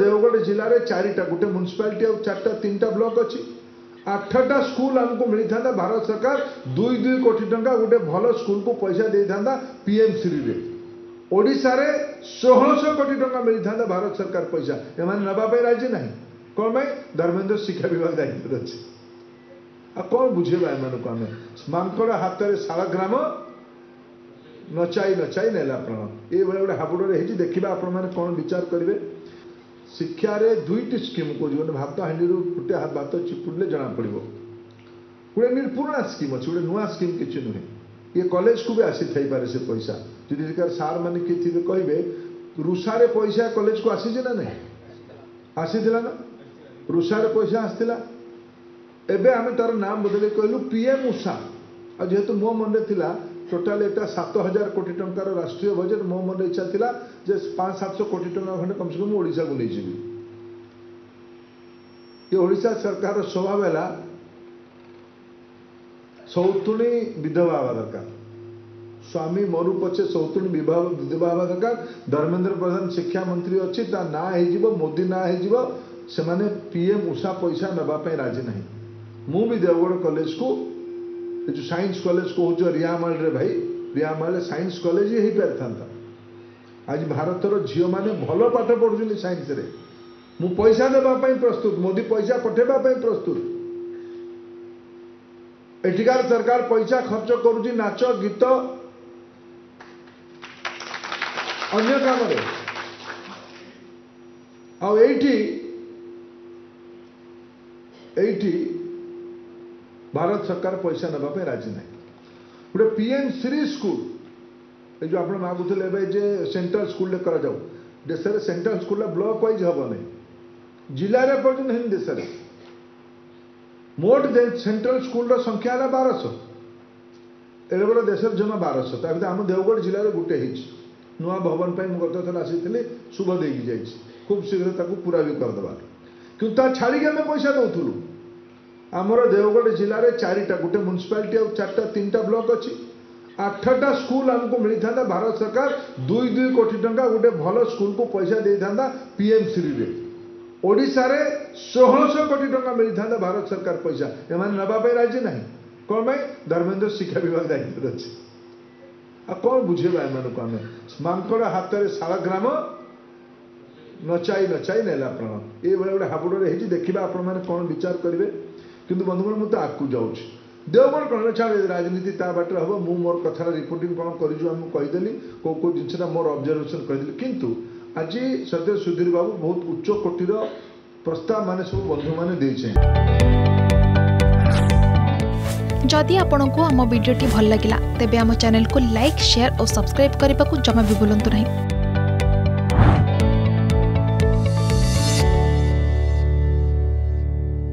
দেওগড় জেলার চারিটা গোটে মুনিসিপালিটি আর চারটা তিনটা ব্লক অছি আঠটা স্কুল আমাকে মিলিথান্তা ভারত সরকার দুই দুই কোটি টঙ্কা গোটে ভাল স্কুলকু পয়সা দিয়ে পিএম শ্রীরে ওড়িশারে ষোহশ কোটি টঙ্কা মিলিথান্তা ভারত সরকার পয়সা এমানে নেওয়া রাজি না কম পাই ধর্মেন্দ্র শিক্ষা বিভাগ দায়িত্বরে আছে আর কম বুঝেবা এমানকু আমি মাঙ্কর হাতরে শালগ্রাম ନଚାଇ ନଚାଇ ନେଲା ପ୍ରାଣ ଏଇଭଳି ଗୋଟେ ହାବୁଡ଼ରେ ହେଇଛି ଦେଖିବା ଆପଣମାନେ କ'ଣ ବିଚାର କରିବେ শিক্ষাৰে দুইটি স্কিম কো জোন ভাৰত হালিৰ কোটে হাত বাত চি পূৰলে জনা পঢ়িবো কোনে নিৰপূৰ্ণ স্কিম আছে ওৰে নৱ স্কিম কিছ নহয় ইয়া কলেজকো বি আশিত হৈ পৰে সেই पैसा যদি যেকৰ সাল মানে কি চি কৈবে রুছারে पैसा কলেজক আসি জেনা নাই আসি জিলা না রুছাৰ पैसा আছিল এবে আমি তোৰ নাম বদলি কৈলু পি এম উসা আ যেতো মো মনতে থিলা ଟୋଟାଲ ଏଇଟା ସାତ ହଜାର କୋଟି ଟଙ୍କାର ରାଷ୍ଟ୍ରୀୟ ବଜେଟ୍ ମୋ ମନରେ ଇଚ୍ଛା ଥିଲା ଯେ ପାଞ୍ଚ ସାତଶହ କୋଟି ଟଙ୍କା ଖଣ୍ଡେ କମ୍ସେ କମ୍ ଓଡ଼ିଶାକୁ ନେଇଯିବି ଏ ଓଡ଼ିଶା ସରକାରର ସ୍ୱଭାବ ହେଲା ସୌତୁଣୀ ବିଧବା ହେବା ଦରକାର ସ୍ୱାମୀ ମରୁ ପଛେ ସୌତୁଣୀ ବିବାହ ବିଧବା ହେବା ଦରକାର ଧର୍ମେନ୍ଦ୍ର ପ୍ରଧାନ ଶିକ୍ଷାମନ୍ତ୍ରୀ ଅଛି ତା ନାଁ ହେଇଯିବ ମୋଦି ନାଁ ହେଇଯିବ ସେମାନେ ପିଏମ୍ ଉଷା ପଇସା ନେବା ପାଇଁ ରାଜି ନାହିଁ ମୁଁ ବି ଦେଓଗଡ଼ କଲେଜକୁ ଏ ଯେଉଁ ସାଇନ୍ସ କଲେଜ କହୁଛ ରିଆମାଲରେ ଭାଇ ରିଆମାଲ ସାଇନ୍ସ କଲେଜ ହିଁ ହେଇପାରିଥାନ୍ତା ଆଜି ଭାରତର ଝିଅମାନେ ଭଲ ପାଠ ପଢ଼ୁଛନ୍ତି ସାଇନ୍ସରେ ମୁଁ ପଇସା ଦେବା ପାଇଁ ପ୍ରସ୍ତୁତ ମୋଦି ପଇସା ପଠାଇବା ପାଇଁ ପ୍ରସ୍ତୁତ ଏଠିକାର ସରକାର ପଇସା ଖର୍ଚ୍ଚ କରୁଛି ନାଚ ଗୀତ ଅନ୍ୟ କାମରେ ଆଉ ଏଇଠି ଏଇଠି ଭାରତ ସରକାର ପଇସା ନେବା ପାଇଁ ରାଜି ନାହିଁ ଗୋଟେ ପି ଏମ୍ ଶ୍ରୀ ସ୍କୁଲ ଏ ଯେଉଁ ଆପଣ ମାଗୁଥିଲେ ଏବେ ଯେ ସେଣ୍ଟ୍ରାଲ ସ୍କୁଲରେ କରାଯାଉ ଦେଶରେ ସେଣ୍ଟ୍ରାଲ ସ୍କୁଲରେ ବ୍ଲକ ୱାଇଜ୍ ହେବ ନାହିଁ ଜିଲ୍ଲାରେ ପର୍ଯ୍ୟନ୍ତ ହେନି ଦେଶରେ ମୋଟ ସେଣ୍ଟ୍ରାଲ ସ୍କୁଲର ସଂଖ୍ୟା ହେଲା ବାରଶହ ଏଡ଼େ ବଡ଼ ଦେଶରେ ଜମା ବାରଶହ ତା ଭିତରେ ଆମ ଦେଓଗଡ଼ ଜିଲ୍ଲାରେ ଗୋଟେ ହେଇଛି ନୂଆ ଭବନ ପାଇଁ ମୁଁ ଗତ ଥର ଆସିଥିଲି ଶୁଭ ଦେଇକି ଯାଇଛି ଖୁବ୍ ଶୀଘ୍ର ତାକୁ ପୁରା ବି କରିଦେବା କିନ୍ତୁ ତା ଛାଡ଼ିକି ଆମେ ପଇସା ଦେଉଥିଲୁ ଆମର ଦେଓଗଡ଼ ଜିଲ୍ଲାରେ ଚାରିଟା ଗୋଟେ ମ୍ୟୁନିସିପାଲିଟି ଆଉ ଚାରିଟା ତିନିଟା ବ୍ଲକ ଅଛି ଆଠଟା ସ୍କୁଲ ଆମକୁ ମିଳିଥାନ୍ତା ଭାରତ ସରକାର ଦୁଇ ଦୁଇ କୋଟି ଟଙ୍କା ଗୋଟେ ଭଲ ସ୍କୁଲକୁ ପଇସା ଦେଇଥାନ୍ତା ପିଏମ୍ସିରେ ଓଡ଼ିଶାରେ ଷୋହଳଶହ କୋଟି ଟଙ୍କା ମିଳିଥାନ୍ତା ଭାରତ ସରକାର ପଇସା ଏମାନେ ନେବା ପାଇଁ ରାଜି ନାହିଁ କ'ଣ ପାଇଁ ଧର୍ମେନ୍ଦ୍ର ଶିକ୍ଷା ବିଭାଗ ଦାୟିତ୍ୱରେ ଅଛି ଆଉ କ'ଣ ବୁଝେଇବା ଏମାନଙ୍କୁ ଆମେ ମାଙ୍କଡ଼ ହାତରେ ଶାଳଗ୍ରାମ ନଚାଇ ନଚାଇ ନେଲା ପ୍ରଣ ଏଇଭଳି ଗୋଟେ ହାବୁଡ଼ରେ ହେଇଛି ଦେଖିବା ଆପଣମାନେ କ'ଣ ବିଚାର କରିବେ କିନ୍ତୁ ବନ୍ଧୁମାନେ ମୁଁ ତ ଆଗକୁ ଯାଉଛି ଦେଓମର କ'ଣ ଛାଡ଼ ରାଜନୀତି ତା ବାଟରେ ହେବ ମୁଁ ମୋର କଥାର ରିପୋର୍ଟିଂ କ'ଣ କରିଛୁ ମୁଁ କହିଦେଲି କେଉଁ କେଉଁ ଜିନିଷଟା ମୋର ଅବଜରଭେସନ୍ କହିଦେଲି କିନ୍ତୁ ଆଜି ସତ୍ୟ ସୁଧୀର ବାବୁ ବହୁତ ଉଚ୍ଚ କୋଟିର ପ୍ରସ୍ତାବ ମାନେ ସବୁ ବନ୍ଧୁମାନେ ଦେଇଛନ୍ତି ଯଦି ଆପଣଙ୍କୁ ଆମ ଭିଡ଼ିଓଟି ଭଲ ଲାଗିଲା ତେବେ ଆମ ଚ୍ୟାନେଲକୁ ଲାଇକ୍ ସେୟାର ଓ ସବସ୍କ୍ରାଇବ୍ କରିବାକୁ ଜମା ବି ଭୁଲନ୍ତୁ ନାହିଁ